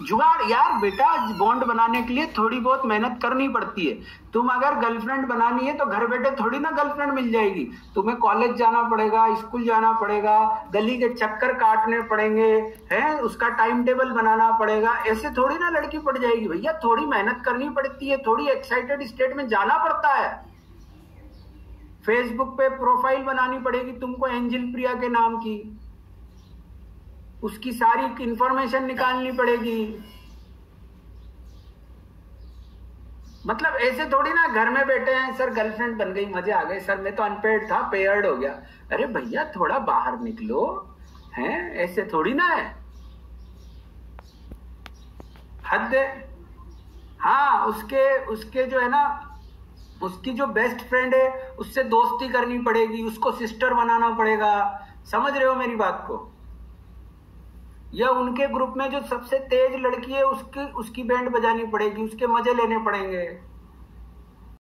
जुगाड़, यार, बेटा, बॉन्ड बनाने के लिए थोड़ी बहुत मेहनत करनी पड़ती है। तुम अगर गर्लफ्रेंड बनानी है तो घर बैठे थोड़ी ना गर्लफ्रेंड मिल जाएगी। तुम्हें कॉलेज जाना पड़ेगा, स्कूल जाना पड़ेगा, गली के चक्कर काटने पड़ेंगे, हैं? उसका टाइम टेबल बनाना पड़ेगा। ऐसे थोड़ी ना लड़की पड़ जाएगी। भैया, थोड़ी मेहनत करनी पड़ती है, थोड़ी एक्साइटेड स्टेट में जाना पड़ता है। फेसबुक पे प्रोफ़ाइल बनानी पड़ेगी तुमको एंजिल प्रिया के नाम की। उसकी सारी इंफॉर्मेशन निकालनी पड़ेगी। मतलब ऐसे थोड़ी ना घर में बैठे हैं, सर गर्लफ्रेंड बन गई, मज़े आ गए। सर, मैं तो अनपेड था पेयर्ड हो गया। अरे भैया, थोड़ा बाहर निकलो, हैं? ऐसे थोड़ी ना है। हद हाँ। उसके उसके जो है ना, उसकी जो बेस्ट फ्रेंड है, उससे दोस्ती करनी पड़ेगी, उसको सिस्टर बनाना पड़ेगा। समझ रहे हो मेरी बात को? या उनके ग्रुप में जो सबसे तेज लड़की है, उसकी उसकी बैंड बजानी पड़ेगी, उसके मज़े लेने पड़ेंगे।